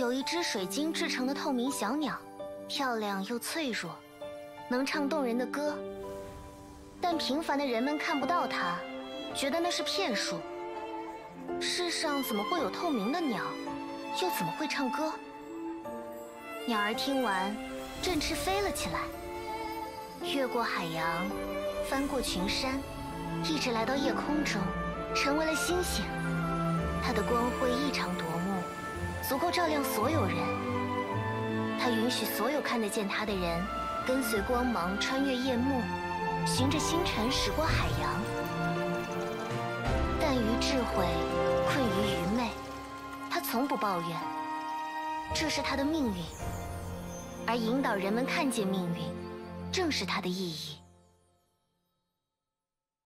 有一只水晶制成的透明小鸟，漂亮又脆弱，能唱动人的歌。但平凡的人们看不到它，觉得那是骗术。世上怎么会有透明的鸟，又怎么会唱歌？鸟儿听完，振翅飞了起来，越过海洋，翻过群山，一直来到夜空中，成为了星星。它的光辉异常夺目，足够照亮所有人。他允许所有看得见他的人，跟随光芒穿越夜幕，循着星辰驶过海洋。但于智慧，困于愚昧，他从不抱怨，这是他的命运。而引导人们看见命运，正是他的意义。